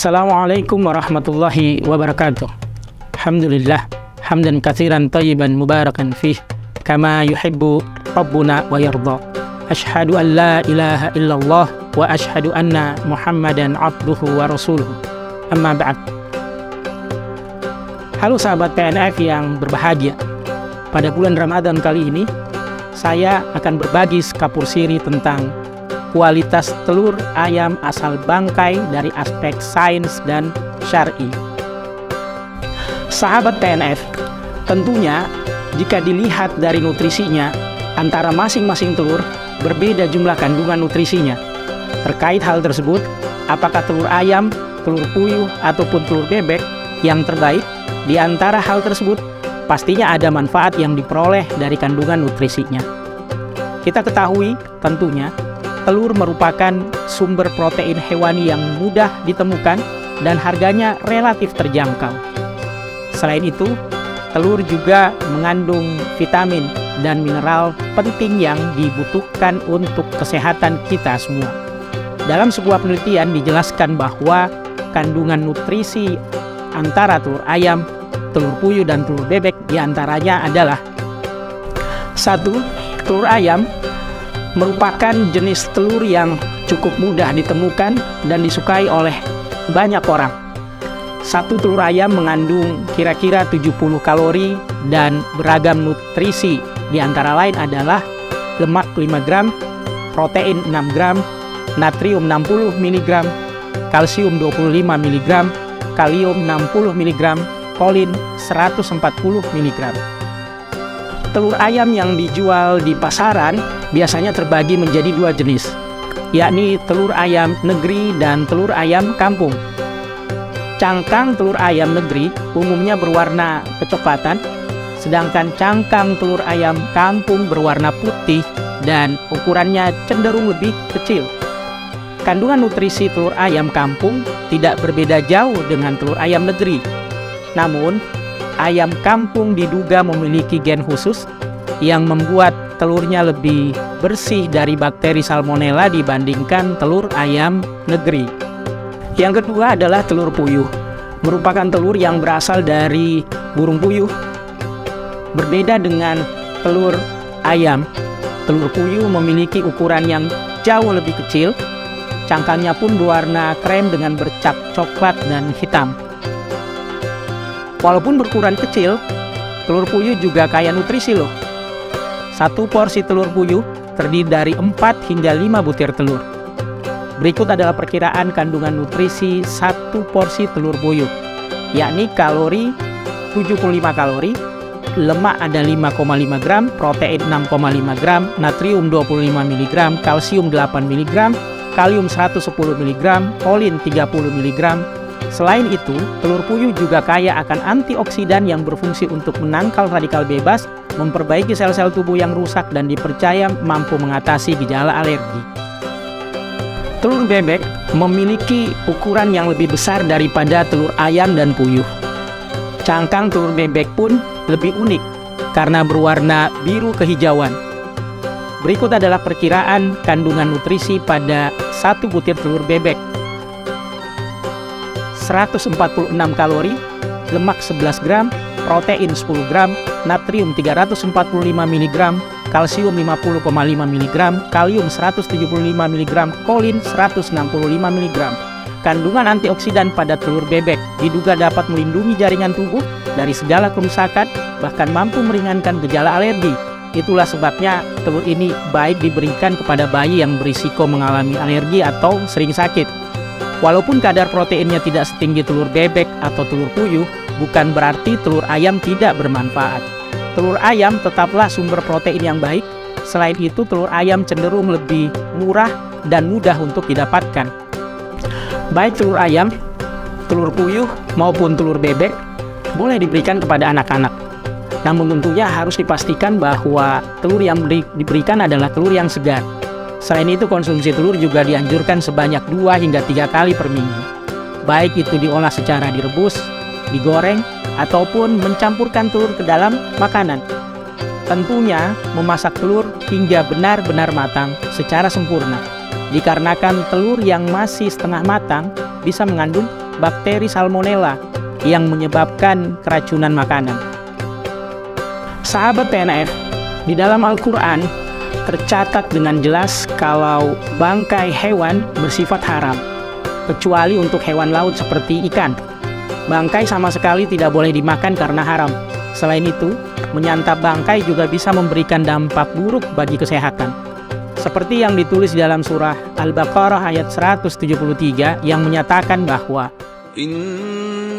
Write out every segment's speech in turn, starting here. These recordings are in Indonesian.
Assalamualaikum warahmatullahi wabarakatuh. Alhamdulillah, hamdan katsiran tayyiban mubarakan fih kama yuhibbu rabbuna wa yarda. Ashhadu an la ilaha illallah wa ashhadu anna Muhammadan abduhu wa rasuluhu. Amma ba'd. Halo sahabat PNF yang berbahagia. Pada bulan Ramadan kali ini, saya akan berbagi sekapur siri tentang kualitas telur ayam asal bangkai dari aspek sains dan syari. Sahabat PNF, tentunya jika dilihat dari nutrisinya, antara masing-masing telur berbeda jumlah kandungan nutrisinya. Terkait hal tersebut, apakah telur ayam, telur puyuh, ataupun telur bebek yang terbaik? Di antara hal tersebut, pastinya ada manfaat yang diperoleh dari kandungan nutrisinya. Kita ketahui tentunya telur merupakan sumber protein hewani yang mudah ditemukan dan harganya relatif terjangkau. Selain itu, telur juga mengandung vitamin dan mineral penting yang dibutuhkan untuk kesehatan kita semua. Dalam sebuah penelitian dijelaskan bahwa kandungan nutrisi antara telur ayam, telur puyuh, dan telur bebek di antaranya adalah satu, telur ayam merupakan jenis telur yang cukup mudah ditemukan dan disukai oleh banyak orang. Satu telur ayam mengandung kira-kira 70 kalori dan beragam nutrisi. Di antara lain adalah lemak 5 gram, protein 6 gram, natrium 60 mg, kalsium 25 mg, kalium 60 mg, kolin 140 mg. Telur ayam yang dijual di pasaran biasanya terbagi menjadi dua jenis, yakni telur ayam negeri dan telur ayam kampung. Cangkang telur ayam negeri umumnya berwarna kecoklatan, sedangkan cangkang telur ayam kampung berwarna putih dan ukurannya cenderung lebih kecil. Kandungan nutrisi telur ayam kampung tidak berbeda jauh dengan telur ayam negeri. Namun, ayam kampung diduga memiliki gen khusus yang membuat telurnya lebih bersih dari bakteri salmonella dibandingkan telur ayam negeri. Yang kedua adalah telur puyuh. Merupakan telur yang berasal dari burung puyuh. Berbeda dengan telur ayam, telur puyuh memiliki ukuran yang jauh lebih kecil. Cangkangnya pun berwarna krem dengan bercak coklat dan hitam. Walaupun berukuran kecil, telur puyuh juga kaya nutrisi loh satu porsi telur puyuh terdiri dari 4 hingga 5 butir telur. Berikut adalah perkiraan kandungan nutrisi satu porsi telur puyuh, yakni kalori 75 kalori, lemak ada 5,5 gram, protein 6,5 gram, natrium 25 mg, kalsium 8 mg, kalium 110 mg, kolin 30 mg. Selain itu, telur puyuh juga kaya akan antioksidan yang berfungsi untuk menangkal radikal bebas memperbaiki sel-sel tubuh yang rusak dan dipercaya mampu mengatasi gejala alergi. Telur bebek memiliki ukuran yang lebih besar daripada telur ayam dan puyuh. Cangkang telur bebek pun lebih unik karena berwarna biru kehijauan. Berikut adalah perkiraan kandungan nutrisi pada satu butir telur bebek. 146 kalori, lemak 11 gram, protein 10 gram, natrium 345 mg, kalsium 50,5 mg, kalium 175 mg, kolin 165 mg. Kandungan antioksidan pada telur bebek diduga dapat melindungi jaringan tubuh dari segala kerusakan, bahkan mampu meringankan gejala alergi. Itulah sebabnya telur ini baik diberikan kepada bayi yang berisiko mengalami alergi atau sering sakit. Walaupun kadar proteinnya tidak setinggi telur bebek atau telur puyuh, bukan berarti telur ayam tidak bermanfaat. Telur ayam tetaplah sumber protein yang baik. Selain itu, telur ayam cenderung lebih murah dan mudah untuk didapatkan. Baik telur ayam, telur puyuh maupun telur bebek boleh diberikan kepada anak-anak. Namun tentunya harus dipastikan bahwa telur yang diberikan adalah telur yang segar. Selain itu konsumsi telur juga dianjurkan sebanyak 2 hingga 3 kali per minggu. Baik itu diolah secara direbus, digoreng, ataupun mencampurkan telur ke dalam makanan. Tentunya memasak telur hingga benar-benar matang secara sempurna. Dikarenakan telur yang masih setengah matang bisa mengandung bakteri Salmonella yang menyebabkan keracunan makanan. Sahabat PNF, di dalam Al-Quran tercatat dengan jelas kalau bangkai hewan bersifat haram, kecuali untuk hewan laut seperti ikan. Bangkai sama sekali tidak boleh dimakan karena haram. Selain itu, menyantap bangkai juga bisa memberikan dampak buruk bagi kesehatan. Seperti yang ditulis dalam surah Al-Baqarah ayat 173 yang menyatakan bahwa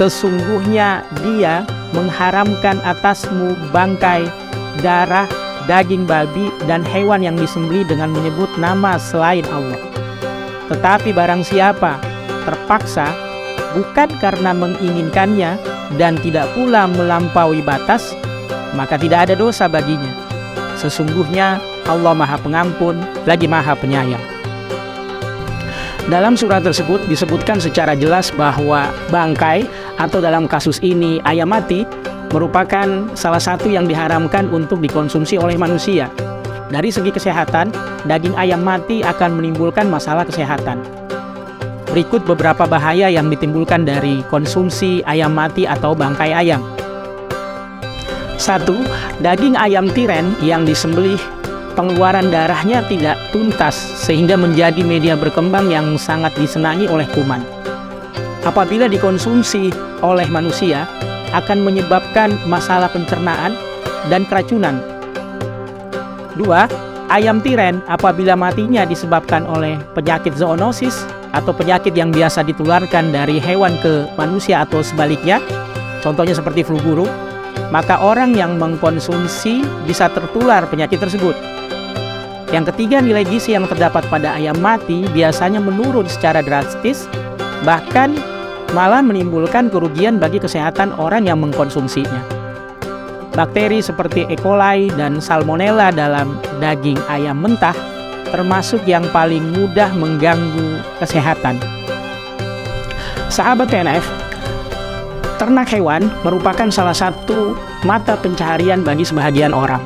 Sesungguhnya dia mengharamkan atasmu bangkai, darah, daging babi, dan hewan yang disembeli dengan menyebut nama selain Allah. Tetapi barang siapa terpaksa bukan karena menginginkannya dan tidak pula melampaui batas, maka tidak ada dosa baginya. Sesungguhnya Allah Maha Pengampun lagi Maha Penyayang. Dalam surat tersebut disebutkan secara jelas bahwa bangkai atau dalam kasus ini ayam mati merupakan salah satu yang diharamkan untuk dikonsumsi oleh manusia. Dari segi kesehatan, daging ayam mati akan menimbulkan masalah kesehatan. Berikut beberapa bahaya yang ditimbulkan dari konsumsi ayam mati atau bangkai ayam. Satu, daging ayam tiren yang disembelih pengeluaran darahnya tidak tuntas sehingga menjadi media berkembang yang sangat disenangi oleh kuman. Apabila dikonsumsi oleh manusia, akan menyebabkan masalah pencernaan dan keracunan. Dua, ayam tiren apabila matinya disebabkan oleh penyakit zoonosis atau penyakit yang biasa ditularkan dari hewan ke manusia atau sebaliknya, contohnya seperti flu burung, maka orang yang mengkonsumsi bisa tertular penyakit tersebut. Yang ketiga, nilai gizi yang terdapat pada ayam mati biasanya menurun secara drastis, bahkan malah menimbulkan kerugian bagi kesehatan orang yang mengkonsumsinya. Bakteri seperti E. coli dan Salmonella dalam daging ayam mentah termasuk yang paling mudah mengganggu kesehatan. Sahabat TNF, ternak hewan merupakan salah satu mata pencaharian bagi sebahagian orang.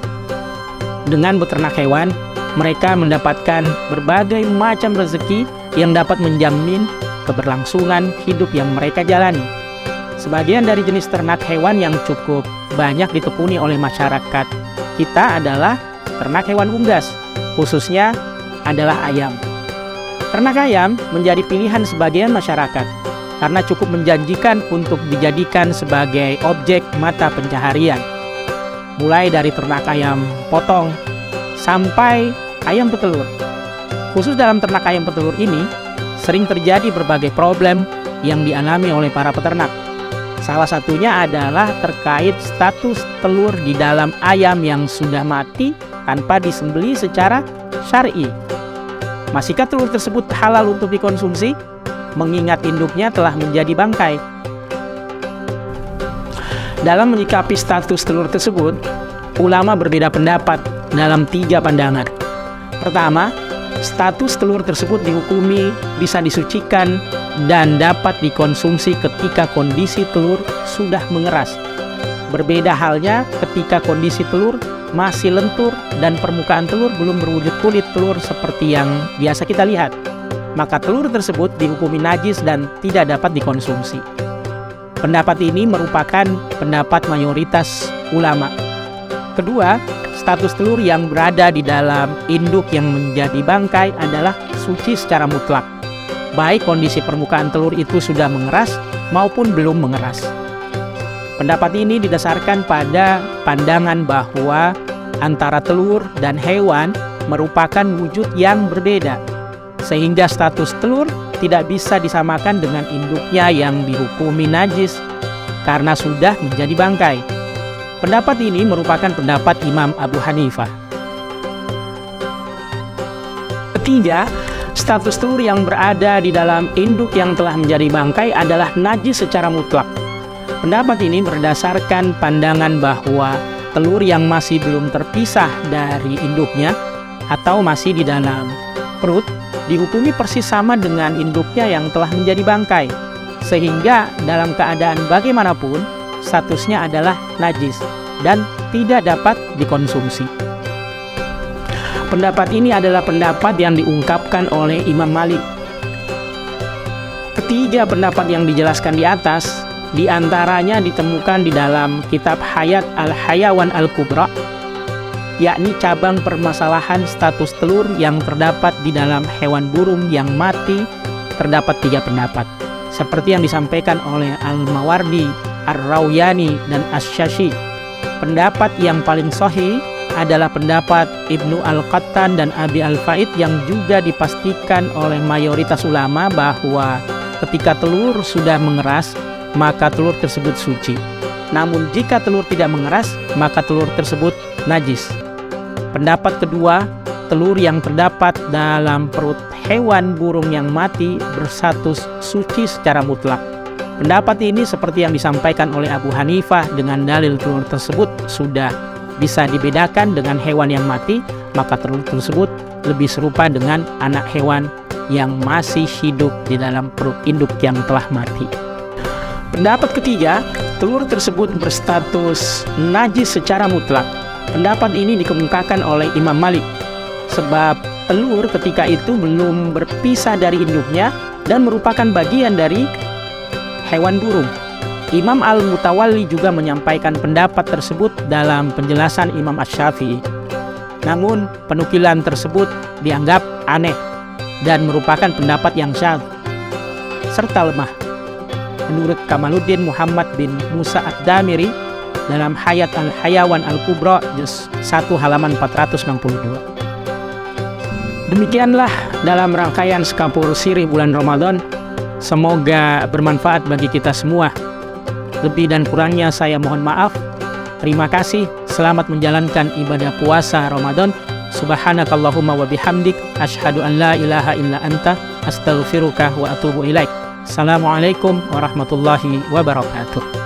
Dengan beternak hewan, mereka mendapatkan berbagai macam rezeki yang dapat menjamin keberlangsungan hidup yang mereka jalani. Sebagian dari jenis ternak hewan yang cukup banyak ditekuni oleh masyarakat kita adalah ternak hewan unggas, khususnya adalah ayam. Ternak ayam menjadi pilihan sebagian masyarakat karena cukup menjanjikan untuk dijadikan sebagai objek mata pencaharian. Mulai dari ternak ayam potong sampai ayam petelur. Khusus dalam ternak ayam petelur ini, sering terjadi berbagai problem yang dialami oleh para peternak. Salah satunya adalah terkait status telur di dalam ayam yang sudah mati tanpa disembeli secara syar'i. Masihkah telur tersebut halal untuk dikonsumsi? Mengingat induknya telah menjadi bangkai. Dalam menyikapi status telur tersebut, ulama berbeda pendapat dalam tiga pandangan. Pertama, status telur tersebut dihukumi bisa disucikan dan dapat dikonsumsi ketika kondisi telur sudah mengeras. Berbeda halnya ketika kondisi telur masih lentur dan permukaan telur belum berwujud kulit telur seperti yang biasa kita lihat. Maka telur tersebut dihukumi najis dan tidak dapat dikonsumsi. Pendapat ini merupakan pendapat mayoritas ulama. Kedua, status telur yang berada di dalam induk yang menjadi bangkai adalah suci secara mutlak. Baik kondisi permukaan telur itu sudah mengeras maupun belum mengeras. Pendapat ini didasarkan pada pandangan bahwa antara telur dan hewan merupakan wujud yang berbeda, sehingga status telur tidak bisa disamakan dengan induknya yang dihukumi najis karena sudah menjadi bangkai. Pendapat ini merupakan pendapat Imam Abu Hanifah. Ketiga, status telur yang berada di dalam induk yang telah menjadi bangkai adalah najis secara mutlak. Pendapat ini berdasarkan pandangan bahwa telur yang masih belum terpisah dari induknya atau masih di dalam perut dihukumi persis sama dengan induknya yang telah menjadi bangkai sehingga dalam keadaan bagaimanapun statusnya adalah najis dan tidak dapat dikonsumsi. Pendapat ini adalah pendapat yang diungkapkan oleh Imam Malik. Ketiga pendapat yang dijelaskan di atas di antaranya ditemukan di dalam kitab Hayat Al-Hayawan Al-Kubra yakni cabang permasalahan status telur yang terdapat di dalam hewan burung yang mati terdapat tiga pendapat seperti yang disampaikan oleh Al-Mawardi, Ar-Rawyani, dan Asy-Syashi. Pendapat yang paling sahih adalah pendapat Ibnu Al-Qattan dan Abi Al-Faid yang juga dipastikan oleh mayoritas ulama bahwa ketika telur sudah mengeras, maka telur tersebut suci. Namun jika telur tidak mengeras, maka telur tersebut najis. Pendapat kedua, telur yang terdapat dalam perut hewan burung yang mati bersatus suci secara mutlak. Pendapat ini seperti yang disampaikan oleh Abu Hanifah dengan dalil telur tersebut sudah bisa dibedakan dengan hewan yang mati, maka telur tersebut lebih serupa dengan anak hewan yang masih hidup di dalam perut induk yang telah mati. Pendapat ketiga, telur tersebut berstatus najis secara mutlak. Pendapat ini dikemukakan oleh Imam Malik sebab telur ketika itu belum berpisah dari induknya dan merupakan bagian dari hewan burung. Imam Al-Mutawalli juga menyampaikan pendapat tersebut dalam penjelasan Imam Ash-Syafi'i. Namun, penukilan tersebut dianggap aneh dan merupakan pendapat yang syad serta lemah menurut Kamaluddin Muhammad bin Musa Ad-Damiri dalam Hayat Al-Hayawan Al-Kubra juz 1 halaman 462. Demikianlah dalam rangkaian Skapur Siri bulan Ramadan. Semoga bermanfaat bagi kita semua. Lebih dan kurangnya saya mohon maaf. Terima kasih. Selamat menjalankan ibadah puasa Ramadan. Subhanakallahumma wa bihamdik asyhadu an la ilaha illa anta astaghfiruka wa atubu ilaik. Assalamualaikum warahmatullahi wabarakatuh.